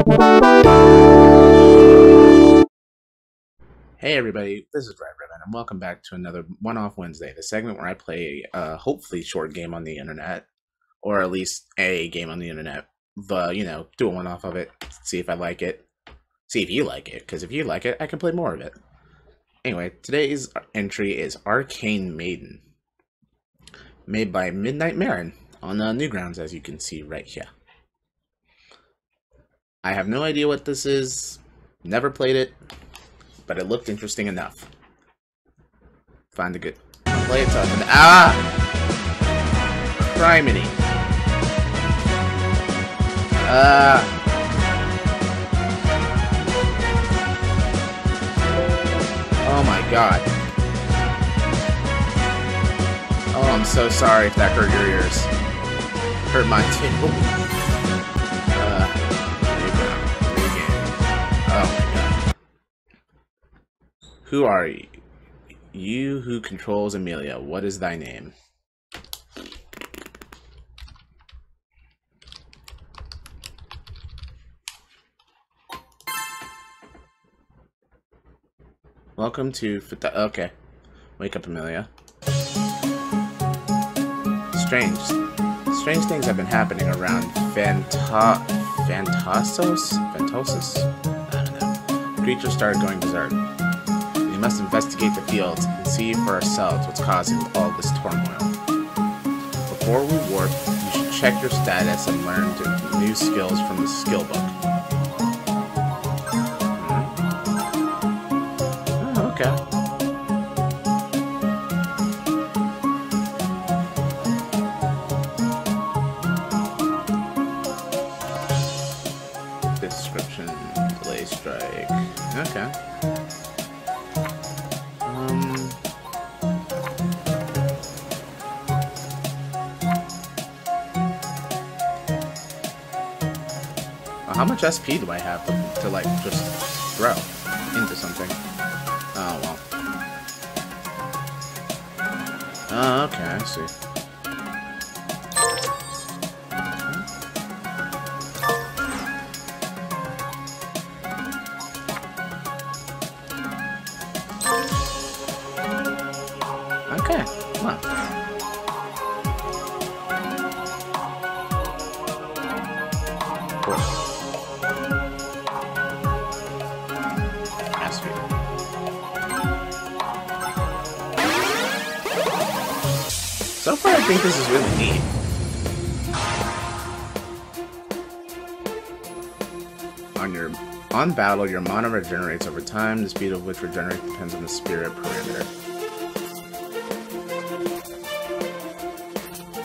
Hey everybody, this is Red Ribbon, and welcome back to another One Off Wednesday, the segment where I play a uh, hopefully short game on the internet, or at least a game on the internet. But, you know, do a one off of it, see if I like it, see if you like it, because if you like it, I can play more of it. Anyway, today's entry is Arcane Maiden, made by Midnight Maren on the Newgrounds, as you can see right here. I have no idea what this is, never played it, but it looked interesting enough. Find a good play it tough ah Criminy. Uh Oh my god. Oh, I'm so sorry if that hurt your ears. Hurt my too. Who are you? You who controls Amelia, what is thy name? Welcome to okay. Wake up, Amelia. Strange. Strange things have been happening around Phanta... Phantasos? Phantosis? I don't know. Creatures started going berserk must investigate the fields and see for ourselves what's causing all this turmoil. Before we warp, you should check your status and learn new skills from the skill book. Hmm? Oh, okay. Much SP do I have to, to like, just throw into something? Oh, well. Oh, okay, I see. So far, I think this is really neat. On your on battle, your mana regenerates over time. The speed of which regenerates depends on the spirit parameter.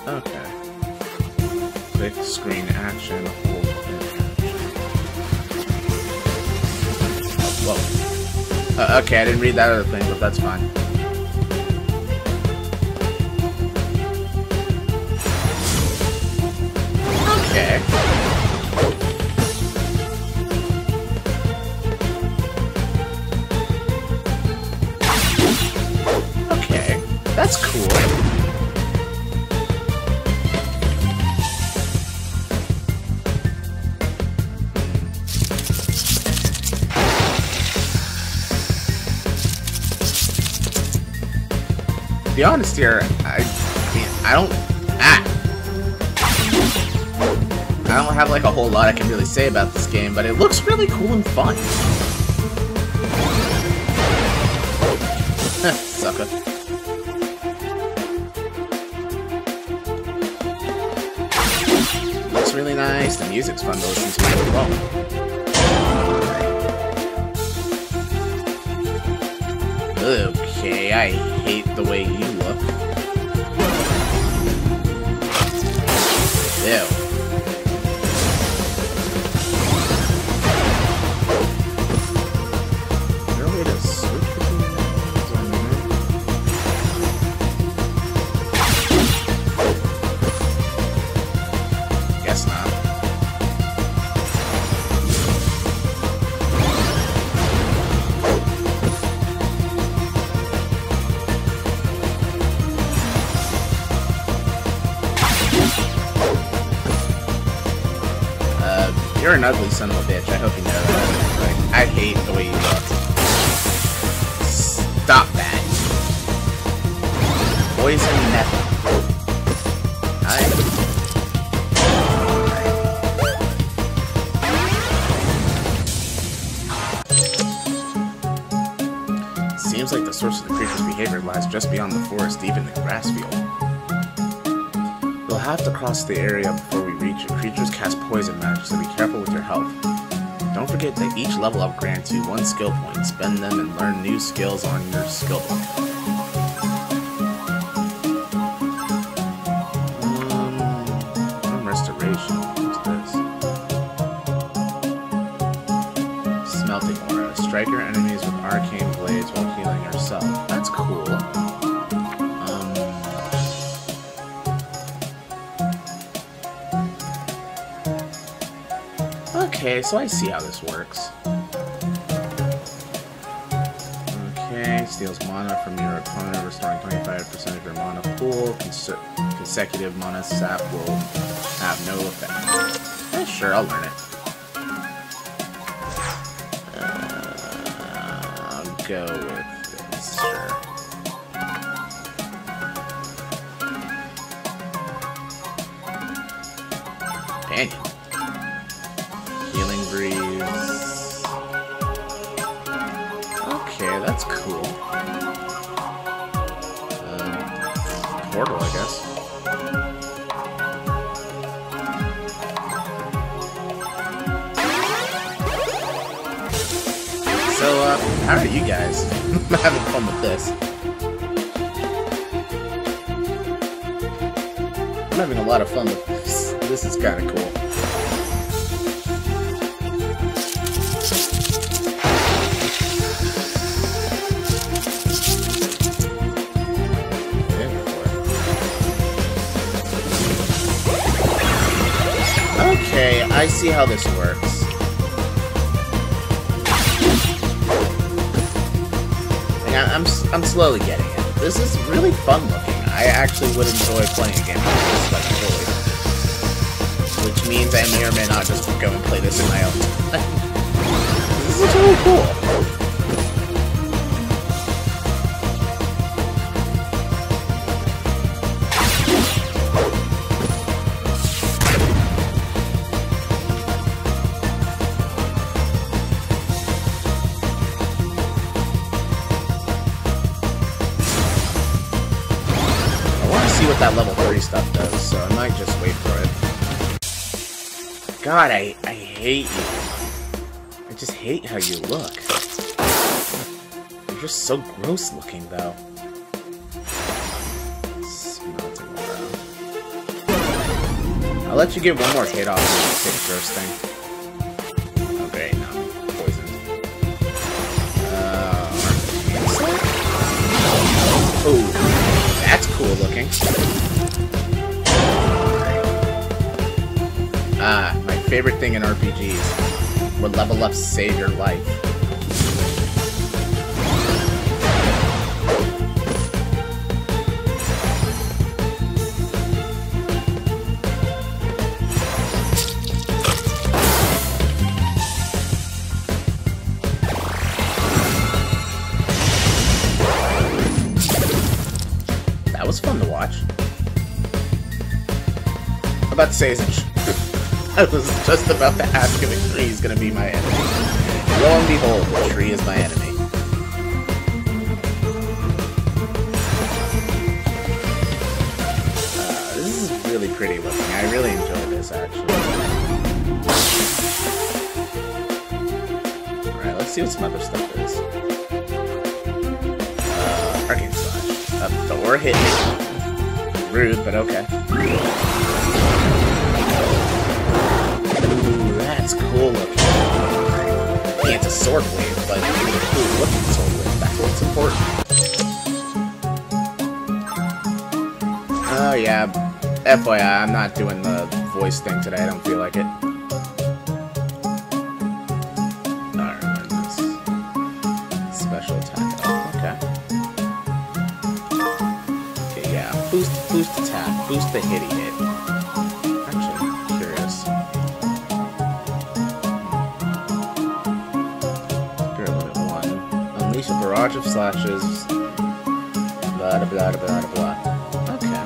Okay. Quick screen action, hold Whoa. Uh, okay, I didn't read that other thing, but that's fine. That's cool. be honest here, I, I don't ah, I don't have like a whole lot I can really say about this game, but it looks really cool and fun. Sucker. Nice, the music's fun to listen to as well. Okay, I hate the way you look. Ew. Seems like the source of the creature's behavior lies just beyond the forest, deep in the grass field. You'll have to cross the area before we reach it. Creatures cast poison magic, so be careful with your health. Don't forget that each level up grants you one skill point. Spend them and learn new skills on your skill book. So I see how this works. Okay, steals mana from your opponent, restoring 25% of your mana pool. Cons consecutive mana sap will have no effect. Eh, sure, I'll learn it. Uh, I'll go how are you guys? I'm having fun with this. I'm having a lot of fun with this. This is kind of cool. Okay, I see how this works. I'm slowly getting it. This is really fun looking. I actually would enjoy playing a game like this, fully. Which means I may or may not just go and play this in my own time. this is really cool. See what that level 30 stuff does, so I might just wait for it. God, I, I hate you. I just hate how you look. You're just so gross looking, though. I'll let you get one more hit off with the sick thing. Great, no. Poisoned. Uh, Oh, cool looking. Ah, my favorite thing in RPGs. Would level up save your life. About to say, is I was just about to ask if a tree is to be my enemy. Lo and behold, the tree is my enemy. Uh, this is really pretty looking. I really enjoy this, actually. Alright, let's see what some other stuff is. Uh, Arcane Slash. Uh, the ore hit me. Rude, but okay. That's cool looking. Yeah, it's a sword wave, but it's a cool looking sword wave. That's what's important. Oh yeah, FYI, I'm not doing the voice thing today. I don't feel like it. the hitty hit? Actually, I'm curious. Spirit limit one. Unleash a barrage of slashes. Blah da blah da blah da blah. Okay.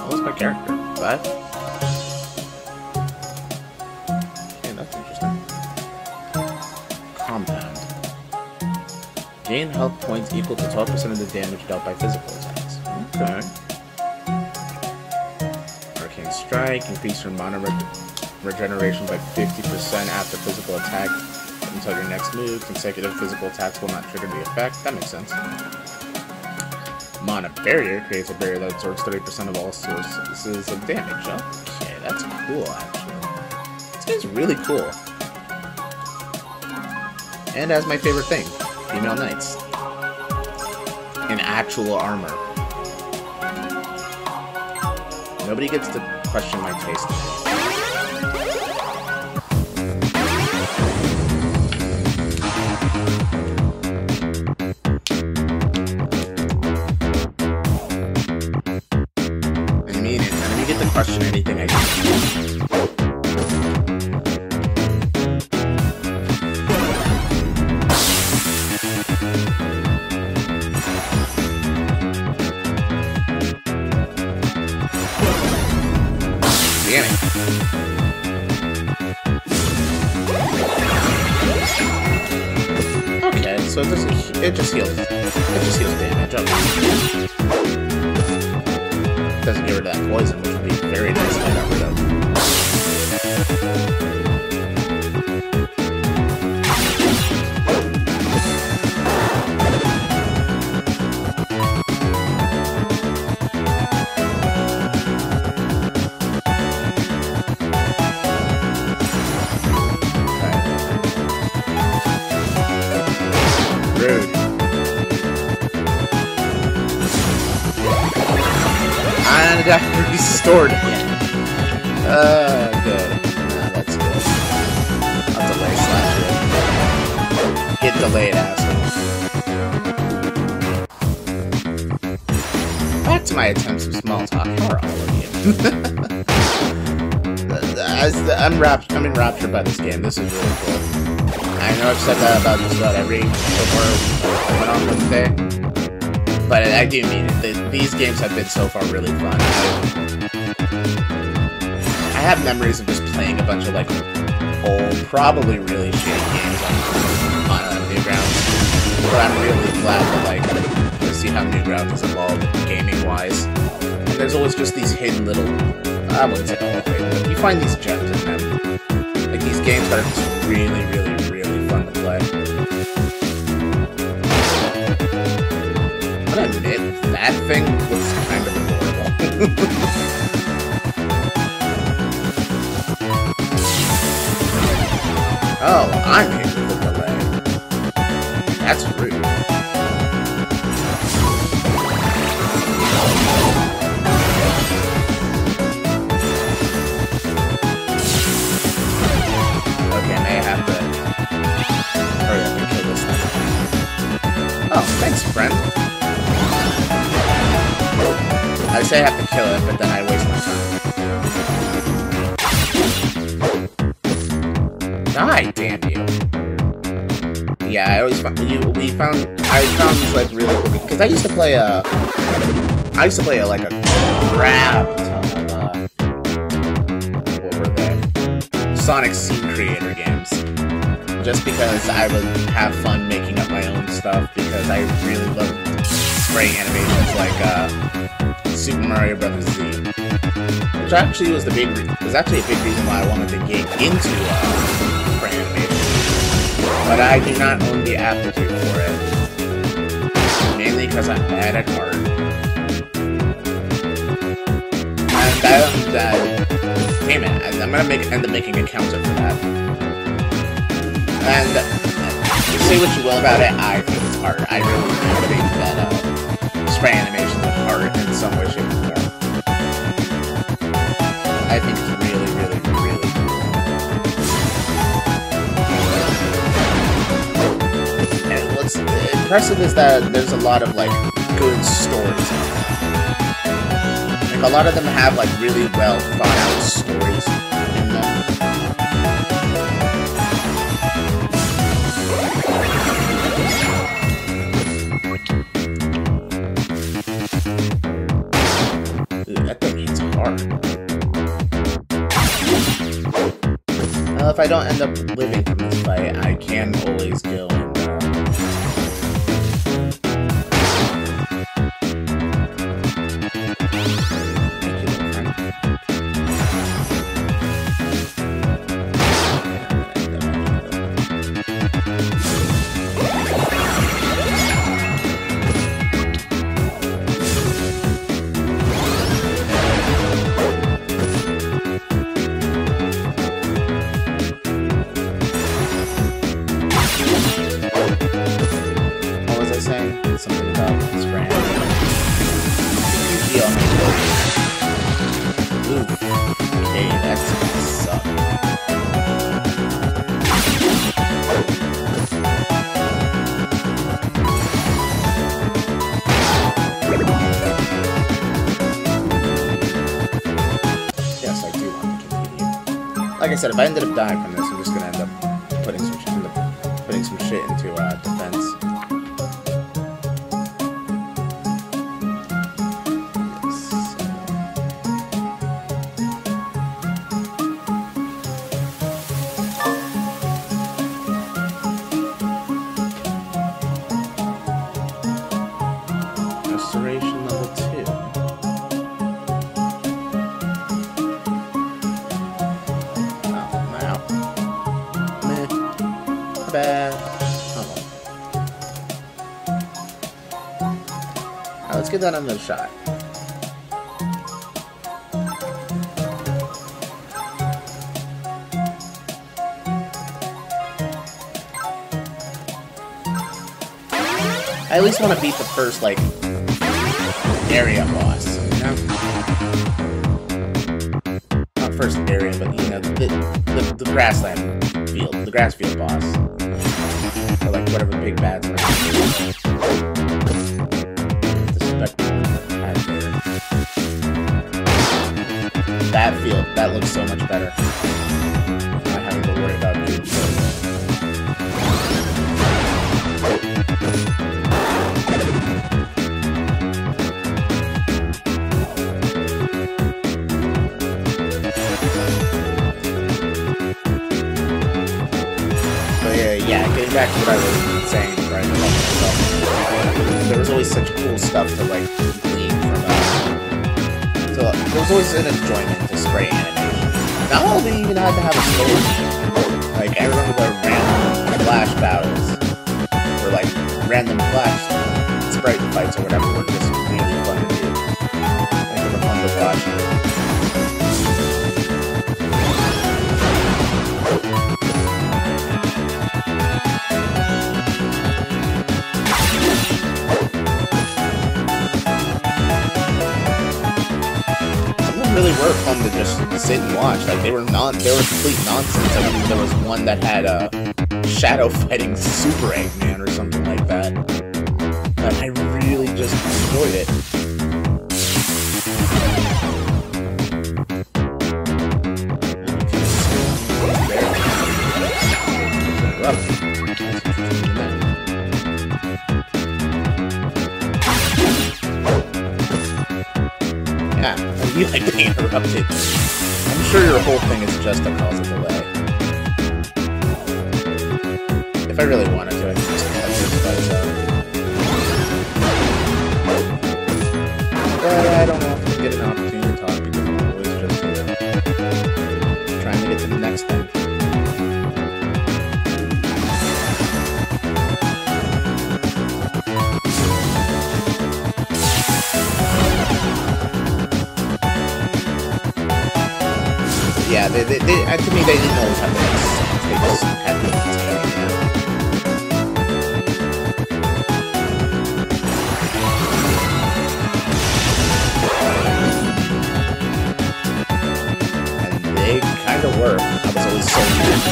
What was my character? but Okay, that's interesting. Compound. Gain health points equal to 12% of the damage dealt by physical attacks. Okay. Increase your mana reg regeneration by 50% after physical attack until your next move. Consecutive physical attacks will not trigger the effect. That makes sense. Mana Barrier creates a barrier that absorbs 30% of all sources of damage. Okay, that's cool, actually. This guy's really cool. And as my favorite thing, female knights. In actual armor. Nobody gets to question my taste. So it just it just heals. It just heals damage. Okay. Doesn't get rid of that poison, which would be very nice if I got rid of. Restored again. Uh, good. Nah, that's good. I'll delay slash it. Get delayed, asshole. Back to my attempts of small talk. All of you? As the, I'm, rapt- I'm enraptured by this game. This is really cool. I know I've said that about just about every before went on Wednesday, but I do mean it. These games have been so far really fun. I have memories of just playing a bunch of like old, probably really shitty games on, on uh, Newgrounds, but I'm really glad to like to see how Newgrounds has evolved gaming wise. There's always just these hidden little, I wouldn't say all but you find these gems in them. Like these games that are just really, really I'll that thing looks kind of play a. I used to play a, like a crap ton of uh, what were they? Sonic Scene Creator games. Just because I would have fun making up my own stuff because I really love sprite animations like uh, Super Mario Bros. Z. Which actually was the big was actually a big reason why I wanted to get into uh, animation. But I do not own the aptitude for it. Because I'm at art. And I, that, damn it, I'm gonna make end up making a counter for that. And say what you will about it, I think it's art. I really do think that uh, sprite animation is art in some way, shape, or form. I think impressive is that there's a lot of, like, good stories. Like, a lot of them have, like, really well thought out stories in them. if I don't end up living from this fight, I can continue. Like I said, if Alright, that another shot. I at least want to beat the first, like, area boss, you know? Not first area, but, you know, the, the, the grassland field, the grass field boss. Or, like, whatever the big bads are. That looks so much better. Not having to worry about getting back to what I was saying right. There was always such cool stuff to like was always an enjoyment to sprite animation. Not all of it even had to have a story. Like I remember the random flash battles or like random flash sprite fights or whatever were just really fun to do. Like were fun to watch. Really were fun to just sit and watch. Like they were non, they were complete nonsense. I remember there was one that had a shadow fighting Super Eggman or something like that. And I really just enjoyed it. Yeah, you like being interrupted. I'm sure your whole thing is just a cause of delay. If I really wanted to, I could just cut this fight out. But I don't they, they, they, to me, they didn't know what to make. They just had entertain. And they kind of were. I was always so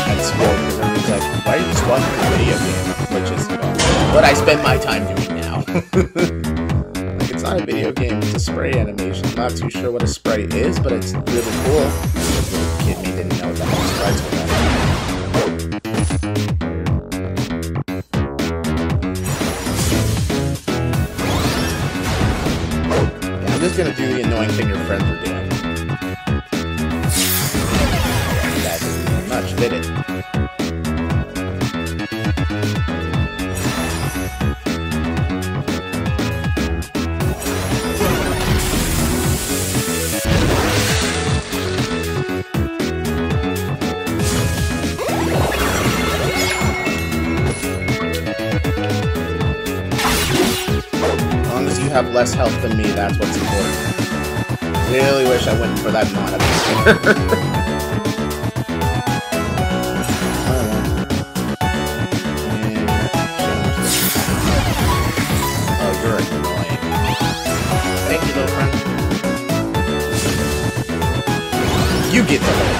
at school because everyone's like, why are you just watching a video game? Which is well, what I spend my time doing now. it's not a video game, it's a sprite animation. I'm not too sure what a sprite is, but it's really cool. Kid me didn't know that sprites were that. Yeah, I'm just gonna do the annoying thing your friends were doing. That didn't much, did it? Have less health than me, that's what's important. Really wish I went for that non Oh, you're annoying. Thank you, little friend. You get the hole.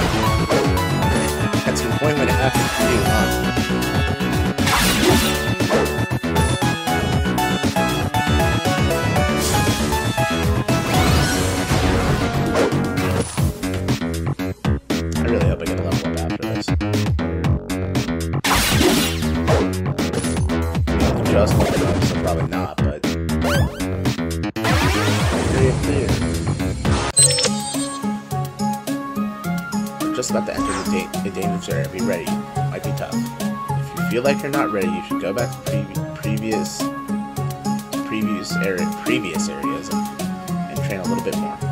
That's employment after you, huh? Feel like you're not ready, you should go back to previ previous previous area previous areas and, and train a little bit more.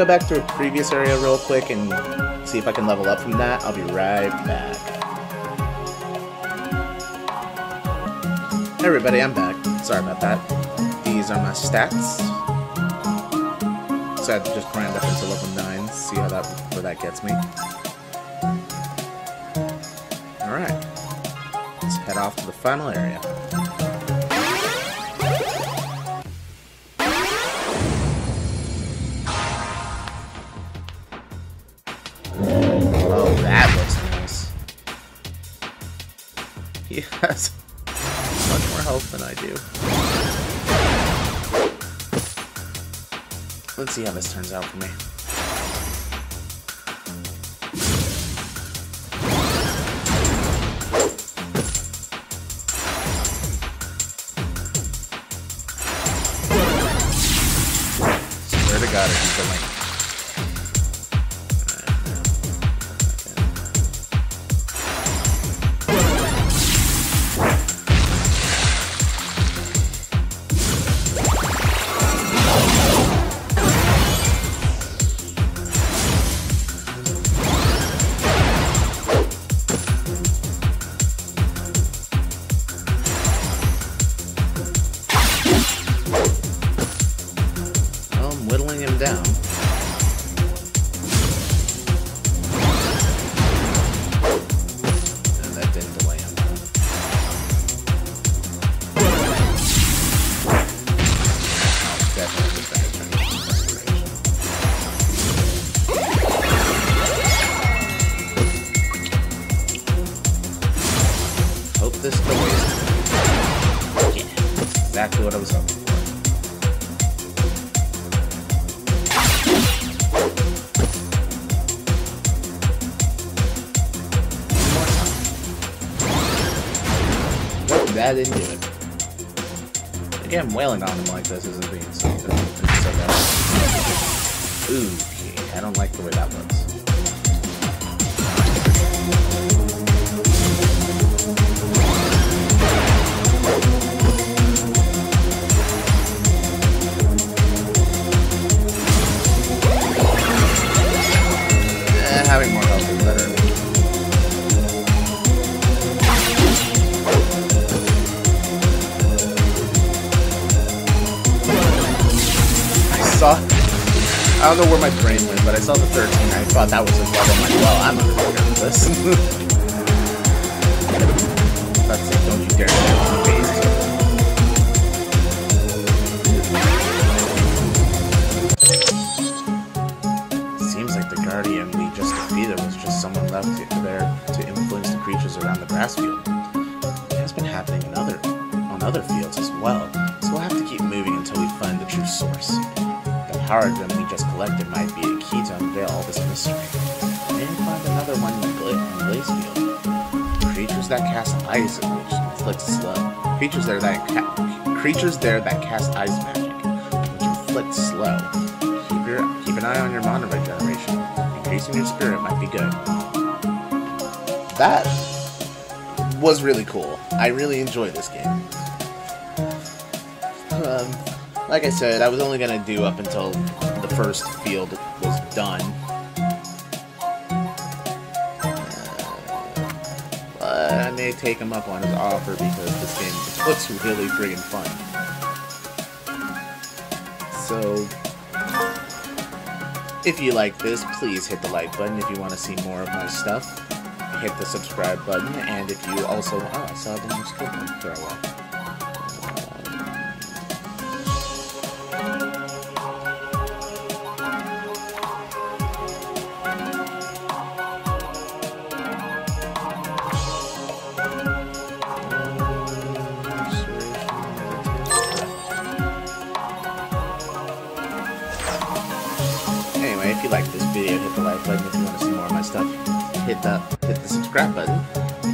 Go back to a previous area real quick and see if I can level up from that. I'll be right back. Everybody, I'm back. Sorry about that. These are my stats. So I had to just grind up into level 9, see how that where that gets me. Alright. Let's head off to the final area. Let's see how this turns out for me. Swear to God, if he's like. This exactly what I was hoping that didn't do it. Again, wailing on him like this isn't being so. Ooh, okay, I don't like the way that looks. I don't know where my brain went, but I saw the 13. I thought that was his level. I'm like, well, I'm gonna go this. scared of face. Seems like the Guardian we just defeated was just someone left there to influence the creatures around the grass field. It has been happening in other, on other fields as well, so we'll have to keep moving Power gem we just collected might be a key to unveil all this mystery. Maybe find another one in Blaze Field. Creatures that cast ice which inflict slow. Creatures there that creatures there that cast ice magic, which inflict slow. Keep your keep an eye on your mana regeneration. Increasing your spirit might be good. That was really cool. I really enjoyed this game. Like I said, I was only gonna do up until the first field was done. Uh, I may take him up on his offer because this game looks really friggin' fun. So, if you like this, please hit the like button. If you want to see more of my stuff, hit the subscribe button. And if you also... Oh, I saw the new skill throw away. If you like this video, hit the like button. If you want to see more of my stuff, hit the hit the subscribe button.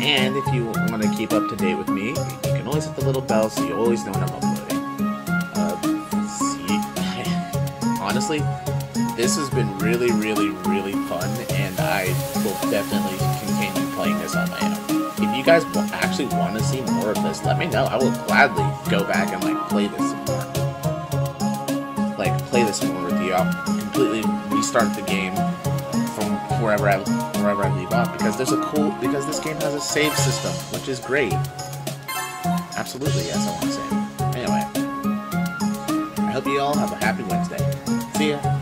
And if you want to keep up to date with me, you can always hit the little bell so you always know when I'm uploading. Uh, see, honestly, this has been really, really, really fun, and I will definitely continue playing this on my own. If you guys actually want to see more of this, let me know. I will gladly go back and like play this more. Like play this more with you. I'll completely restart the game from wherever I wherever I leave off because there's a cool because this game has a save system, which is great. Absolutely, yes, I want to say. Anyway, I hope you all have a happy Wednesday. See ya.